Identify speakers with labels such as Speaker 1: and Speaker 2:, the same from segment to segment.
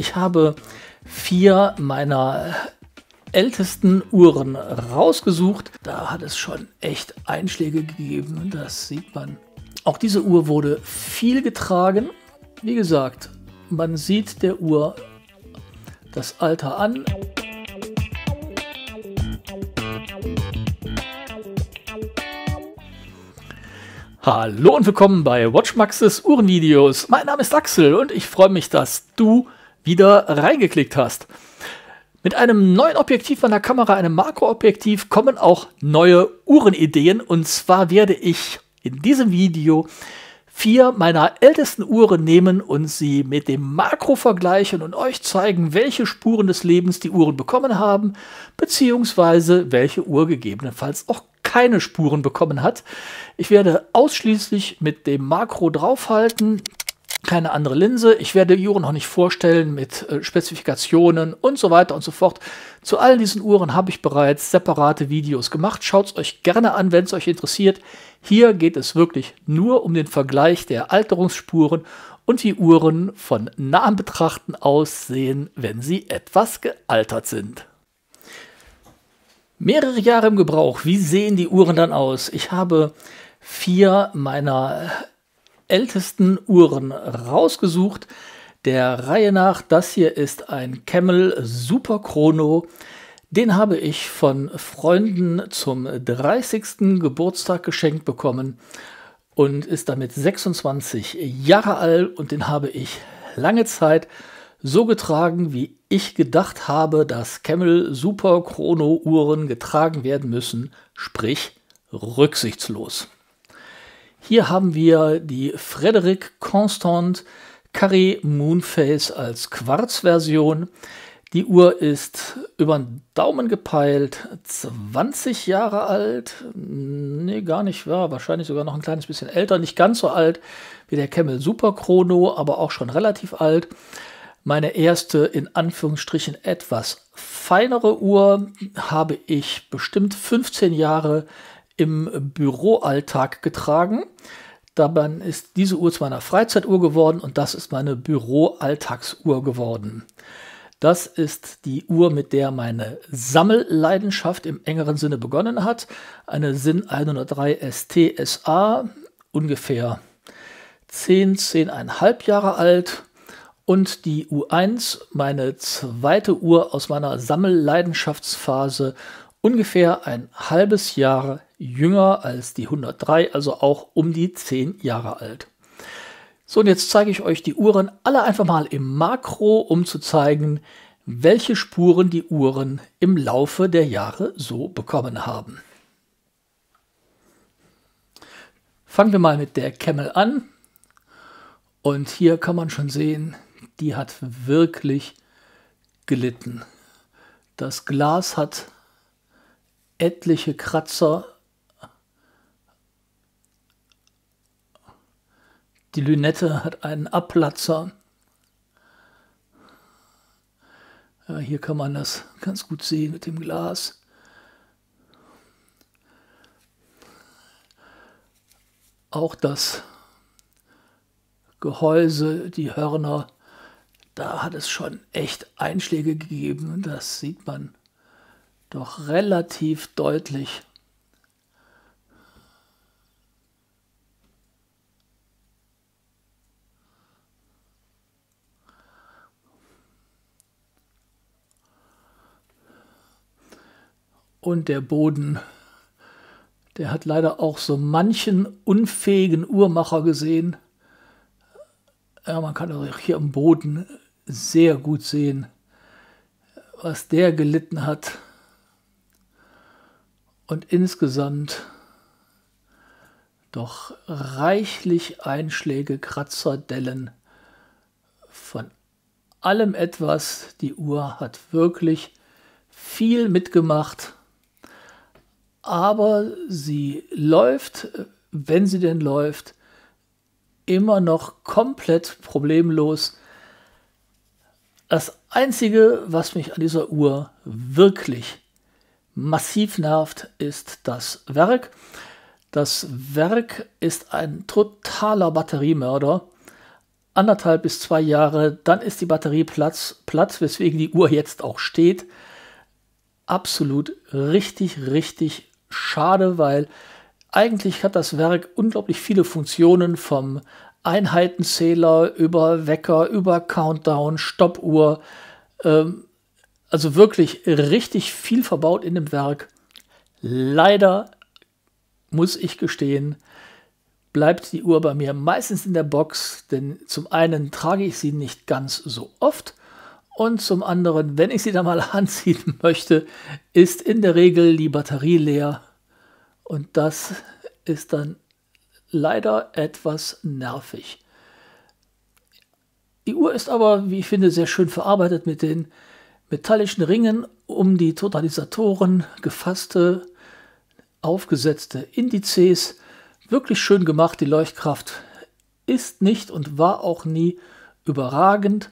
Speaker 1: Ich habe vier meiner ältesten Uhren rausgesucht. Da hat es schon echt Einschläge gegeben, das sieht man. Auch diese Uhr wurde viel getragen. Wie gesagt, man sieht der Uhr das Alter an. Hallo und willkommen bei Watchmaxes Uhrenvideos. Mein Name ist Axel und ich freue mich, dass du wieder reingeklickt hast. Mit einem neuen Objektiv an der Kamera, einem Makroobjektiv, kommen auch neue Uhrenideen. Und zwar werde ich in diesem Video vier meiner ältesten Uhren nehmen und sie mit dem Makro vergleichen und euch zeigen, welche Spuren des Lebens die Uhren bekommen haben, beziehungsweise welche Uhr gegebenenfalls auch keine Spuren bekommen hat. Ich werde ausschließlich mit dem Makro draufhalten, keine andere Linse. Ich werde die Uhren noch nicht vorstellen mit äh, Spezifikationen und so weiter und so fort. Zu all diesen Uhren habe ich bereits separate Videos gemacht. Schaut es euch gerne an, wenn es euch interessiert. Hier geht es wirklich nur um den Vergleich der Alterungsspuren und wie Uhren von nahem Betrachten aussehen, wenn sie etwas gealtert sind. Mehrere Jahre im Gebrauch. Wie sehen die Uhren dann aus? Ich habe vier meiner ältesten Uhren rausgesucht. Der Reihe nach, das hier ist ein Camel Super Chrono. Den habe ich von Freunden zum 30. Geburtstag geschenkt bekommen und ist damit 26 Jahre alt und den habe ich lange Zeit so getragen, wie ich gedacht habe, dass Camel Super Chrono Uhren getragen werden müssen, sprich rücksichtslos. Hier haben wir die Frederic Constant Carré Moonface als Quarzversion. Die Uhr ist über den Daumen gepeilt, 20 Jahre alt. Nee, gar nicht, war wahrscheinlich sogar noch ein kleines bisschen älter, nicht ganz so alt wie der Camel Super Chrono, aber auch schon relativ alt. Meine erste in Anführungsstrichen etwas feinere Uhr habe ich bestimmt 15 Jahre im Büroalltag getragen. Dabei ist diese Uhr zu meiner Freizeituhr geworden und das ist meine Büroalltagsuhr geworden. Das ist die Uhr, mit der meine Sammelleidenschaft im engeren Sinne begonnen hat. Eine SIN 103 ST SA, ungefähr 10, 10,5 Jahre alt. Und die U1, meine zweite Uhr aus meiner Sammelleidenschaftsphase, ungefähr ein halbes Jahr jünger als die 103, also auch um die 10 Jahre alt. So, und jetzt zeige ich euch die Uhren alle einfach mal im Makro, um zu zeigen, welche Spuren die Uhren im Laufe der Jahre so bekommen haben. Fangen wir mal mit der Camel an. Und hier kann man schon sehen, die hat wirklich gelitten. Das Glas hat etliche Kratzer. Die Lünette hat einen Abplatzer. Ja, hier kann man das ganz gut sehen mit dem Glas. Auch das Gehäuse, die Hörner, da hat es schon echt Einschläge gegeben. Das sieht man doch relativ deutlich. Und der Boden, der hat leider auch so manchen unfähigen Uhrmacher gesehen. Ja, man kann auch hier am Boden sehr gut sehen, was der gelitten hat und insgesamt doch reichlich Einschläge, Kratzer, Dellen, von allem etwas. Die Uhr hat wirklich viel mitgemacht, aber sie läuft, wenn sie denn läuft, immer noch komplett problemlos. Das Einzige, was mich an dieser Uhr wirklich massiv nervt, ist das Werk. Das Werk ist ein totaler Batteriemörder. anderthalb bis zwei Jahre, dann ist die Batterie Platz, platt, weswegen die Uhr jetzt auch steht. Absolut richtig, richtig schade, weil eigentlich hat das Werk unglaublich viele Funktionen vom Einheitenzähler über Wecker, über Countdown, Stoppuhr. Ähm, also wirklich richtig viel verbaut in dem Werk. Leider muss ich gestehen, bleibt die Uhr bei mir meistens in der Box, denn zum einen trage ich sie nicht ganz so oft und zum anderen, wenn ich sie dann mal anziehen möchte, ist in der Regel die Batterie leer und das ist dann leider etwas nervig. Die Uhr ist aber, wie ich finde, sehr schön verarbeitet mit den metallischen Ringen um die Totalisatoren, gefasste, aufgesetzte Indizes. Wirklich schön gemacht, die Leuchtkraft ist nicht und war auch nie überragend.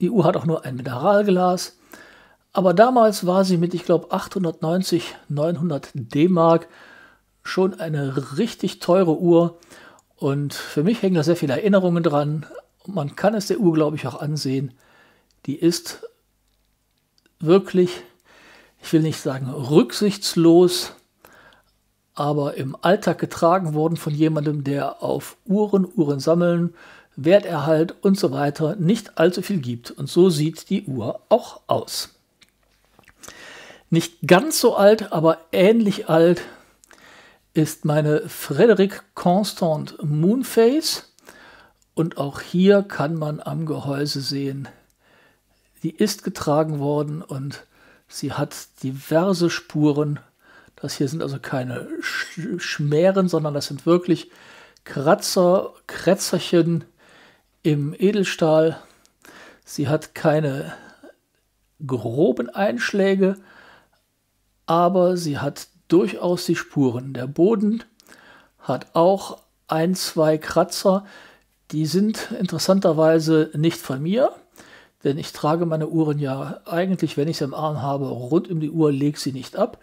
Speaker 1: Die Uhr hat auch nur ein Mineralglas. Aber damals war sie mit, ich glaube, 890, 900 D-Mark schon eine richtig teure Uhr. Und für mich hängen da sehr viele Erinnerungen dran. Man kann es der Uhr, glaube ich, auch ansehen. Die ist wirklich, ich will nicht sagen rücksichtslos, aber im Alltag getragen worden von jemandem, der auf Uhren, Uhren sammeln, Werterhalt und so weiter nicht allzu viel gibt. Und so sieht die Uhr auch aus. Nicht ganz so alt, aber ähnlich alt ist meine Frederic Constant Moonface. Und auch hier kann man am Gehäuse sehen, die ist getragen worden und sie hat diverse Spuren. Das hier sind also keine Sch Schmären, sondern das sind wirklich Kratzer, Krätzerchen im Edelstahl. Sie hat keine groben Einschläge, aber sie hat durchaus die Spuren. Der Boden hat auch ein, zwei Kratzer, die sind interessanterweise nicht von mir, denn ich trage meine Uhren ja eigentlich, wenn ich sie im Arm habe, rund um die Uhr, lege sie nicht ab.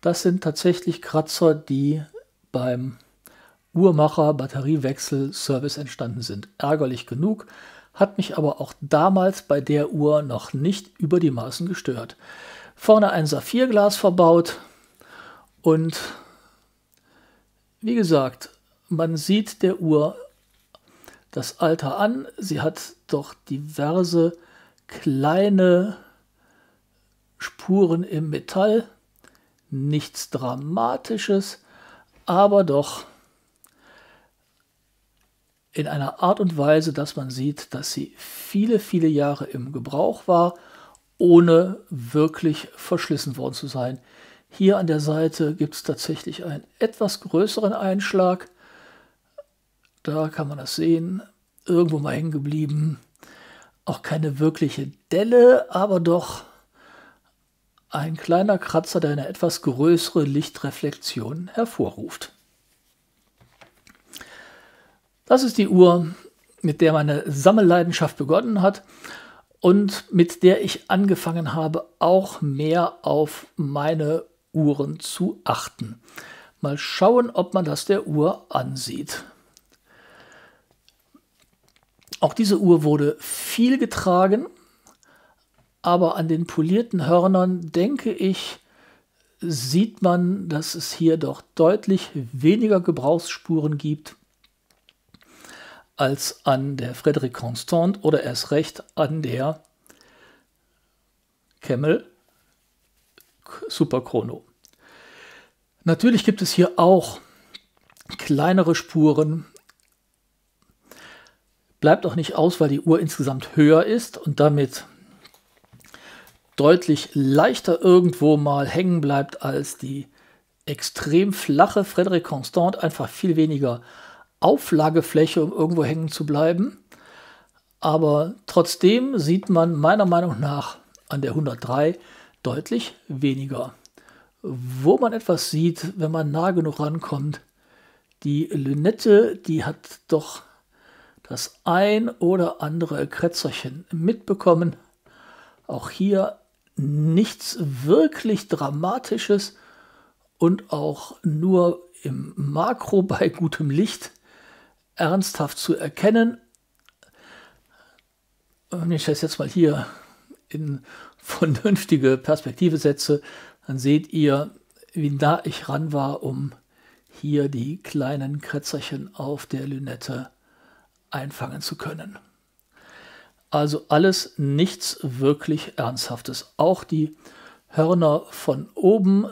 Speaker 1: Das sind tatsächlich Kratzer, die beim Uhrmacher Batteriewechsel Service entstanden sind. Ärgerlich genug, hat mich aber auch damals bei der Uhr noch nicht über die Maßen gestört. Vorne ein Saphirglas verbaut und wie gesagt, man sieht der Uhr das Alter an. Sie hat doch diverse kleine Spuren im Metall. Nichts Dramatisches, aber doch in einer Art und Weise, dass man sieht, dass sie viele, viele Jahre im Gebrauch war ohne wirklich verschlissen worden zu sein. Hier an der Seite gibt es tatsächlich einen etwas größeren Einschlag. Da kann man das sehen. Irgendwo mal hängen geblieben. Auch keine wirkliche Delle, aber doch ein kleiner Kratzer, der eine etwas größere Lichtreflexion hervorruft. Das ist die Uhr, mit der meine Sammelleidenschaft begonnen hat und mit der ich angefangen habe, auch mehr auf meine Uhren zu achten. Mal schauen, ob man das der Uhr ansieht. Auch diese Uhr wurde viel getragen, aber an den polierten Hörnern denke ich, sieht man, dass es hier doch deutlich weniger Gebrauchsspuren gibt als an der Frederic Constant oder erst recht an der Camel Super Chrono. Natürlich gibt es hier auch kleinere Spuren. Bleibt auch nicht aus, weil die Uhr insgesamt höher ist und damit deutlich leichter irgendwo mal hängen bleibt als die extrem flache Frederic Constant, einfach viel weniger Auflagefläche, um irgendwo hängen zu bleiben. Aber trotzdem sieht man meiner Meinung nach an der 103 deutlich weniger. Wo man etwas sieht, wenn man nah genug rankommt, die Lünette, die hat doch das ein oder andere Krätzerchen mitbekommen. Auch hier nichts wirklich Dramatisches und auch nur im Makro bei gutem Licht ernsthaft zu erkennen. Wenn ich das jetzt mal hier in vernünftige Perspektive setze, dann seht ihr, wie nah ich ran war, um hier die kleinen Krätzerchen auf der Lünette einfangen zu können. Also alles nichts wirklich Ernsthaftes. Auch die Hörner von oben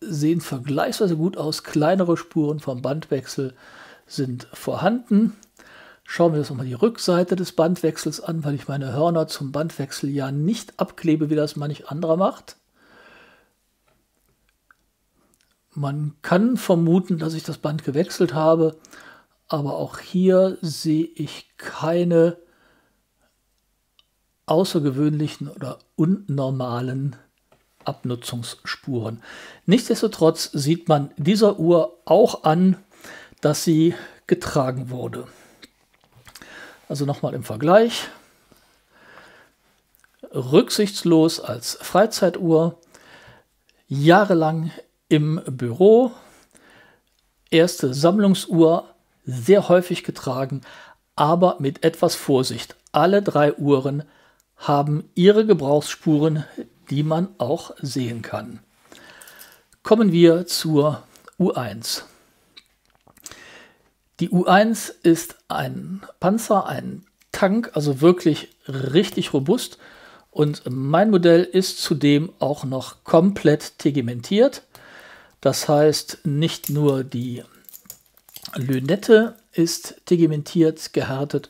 Speaker 1: sehen vergleichsweise gut aus. Kleinere Spuren vom Bandwechsel sind vorhanden. Schauen wir uns nochmal die Rückseite des Bandwechsels an, weil ich meine Hörner zum Bandwechsel ja nicht abklebe, wie das manch anderer macht. Man kann vermuten, dass ich das Band gewechselt habe, aber auch hier sehe ich keine außergewöhnlichen oder unnormalen Abnutzungsspuren. Nichtsdestotrotz sieht man dieser Uhr auch an, dass sie getragen wurde. Also nochmal im Vergleich. Rücksichtslos als Freizeituhr, jahrelang im Büro, erste Sammlungsuhr, sehr häufig getragen, aber mit etwas Vorsicht. Alle drei Uhren haben ihre Gebrauchsspuren, die man auch sehen kann. Kommen wir zur U1. Die U1 ist ein Panzer, ein Tank, also wirklich richtig robust. Und mein Modell ist zudem auch noch komplett tegimentiert. Das heißt, nicht nur die Lünette ist tegimentiert, gehärtet,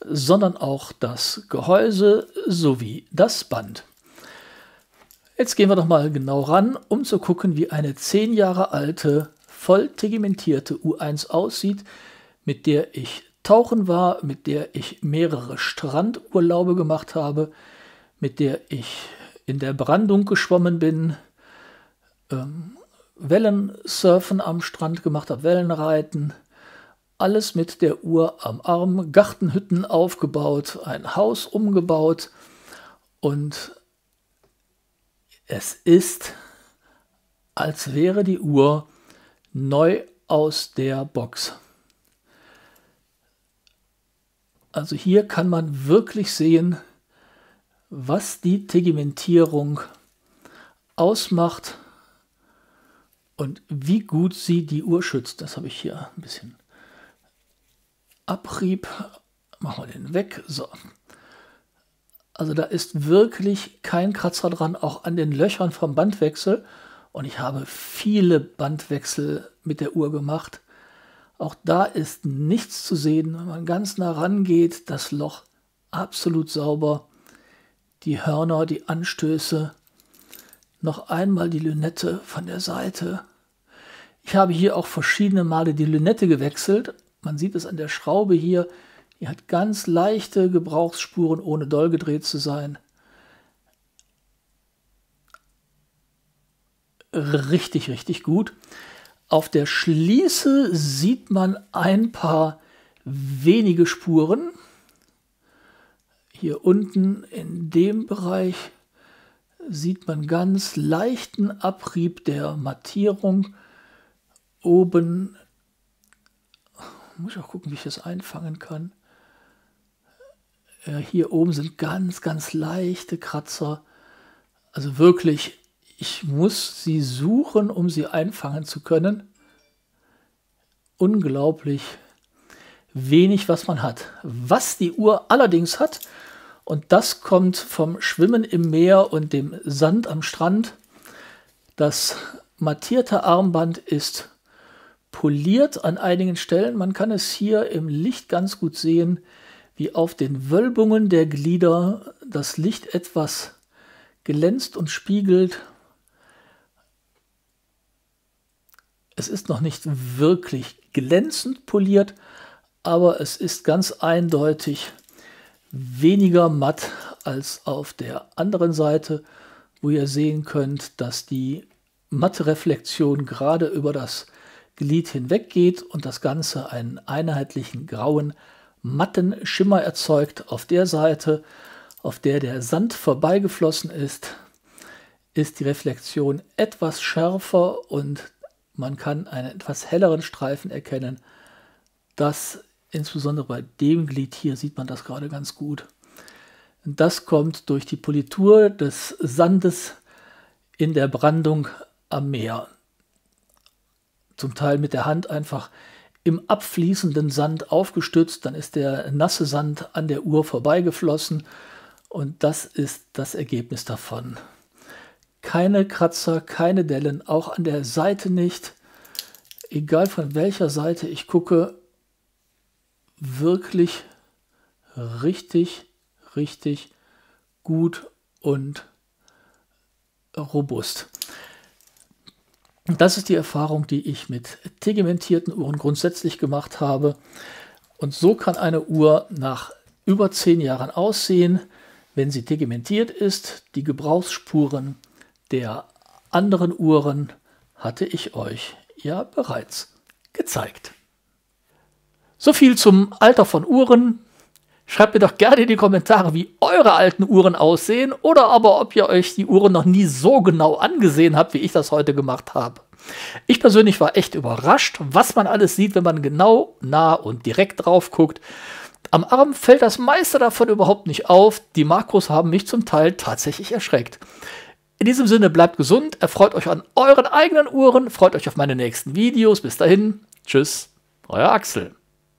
Speaker 1: sondern auch das Gehäuse sowie das Band. Jetzt gehen wir doch mal genau ran, um zu gucken, wie eine 10 Jahre alte, voll tegimentierte U1 aussieht, mit der ich tauchen war, mit der ich mehrere Strandurlaube gemacht habe, mit der ich in der Brandung geschwommen bin, ähm, Wellensurfen am Strand gemacht habe, Wellenreiten, alles mit der Uhr am Arm, Gartenhütten aufgebaut, ein Haus umgebaut und es ist, als wäre die Uhr neu aus der Box. Also hier kann man wirklich sehen, was die Tegimentierung ausmacht und wie gut sie die Uhr schützt. Das habe ich hier ein bisschen Abrieb. Machen wir den weg. So. Also da ist wirklich kein Kratzer dran, auch an den Löchern vom Bandwechsel. Und ich habe viele Bandwechsel mit der Uhr gemacht. Auch da ist nichts zu sehen. Wenn man ganz nah rangeht, das Loch absolut sauber. Die Hörner, die Anstöße. Noch einmal die Lünette von der Seite. Ich habe hier auch verschiedene Male die Lünette gewechselt, man sieht es an der Schraube hier, die hat ganz leichte Gebrauchsspuren, ohne doll gedreht zu sein. Richtig, richtig gut. Auf der Schließe sieht man ein paar wenige Spuren. Hier unten in dem Bereich sieht man ganz leichten Abrieb der Mattierung. Oben muss ich auch gucken, wie ich das einfangen kann. Ja, hier oben sind ganz, ganz leichte Kratzer. Also wirklich, ich muss sie suchen, um sie einfangen zu können. Unglaublich wenig, was man hat. Was die Uhr allerdings hat, und das kommt vom Schwimmen im Meer und dem Sand am Strand, das mattierte Armband ist poliert an einigen Stellen. Man kann es hier im Licht ganz gut sehen, wie auf den Wölbungen der Glieder das Licht etwas glänzt und spiegelt. Es ist noch nicht wirklich glänzend poliert, aber es ist ganz eindeutig weniger matt als auf der anderen Seite, wo ihr sehen könnt, dass die matte Reflexion gerade über das Glied hinweggeht und das Ganze einen einheitlichen grauen, matten Schimmer erzeugt. Auf der Seite, auf der der Sand vorbeigeflossen ist, ist die Reflexion etwas schärfer und man kann einen etwas helleren Streifen erkennen. Das insbesondere bei dem Glied hier sieht man das gerade ganz gut. Das kommt durch die Politur des Sandes in der Brandung am Meer. Zum Teil mit der Hand einfach im abfließenden Sand aufgestützt, dann ist der nasse Sand an der Uhr vorbeigeflossen und das ist das Ergebnis davon. Keine Kratzer, keine Dellen, auch an der Seite nicht. Egal von welcher Seite ich gucke, wirklich richtig richtig gut und robust. Das ist die Erfahrung, die ich mit tegimentierten Uhren grundsätzlich gemacht habe. Und so kann eine Uhr nach über zehn Jahren aussehen, wenn sie tegimentiert ist. Die Gebrauchsspuren der anderen Uhren hatte ich euch ja bereits gezeigt. So viel zum Alter von Uhren. Schreibt mir doch gerne in die Kommentare, wie eure alten Uhren aussehen oder aber ob ihr euch die Uhren noch nie so genau angesehen habt, wie ich das heute gemacht habe. Ich persönlich war echt überrascht, was man alles sieht, wenn man genau nah und direkt drauf guckt. Am Arm fällt das meiste davon überhaupt nicht auf. Die Makros haben mich zum Teil tatsächlich erschreckt. In diesem Sinne bleibt gesund, erfreut euch an euren eigenen Uhren, freut euch auf meine nächsten Videos. Bis dahin, tschüss, euer Axel.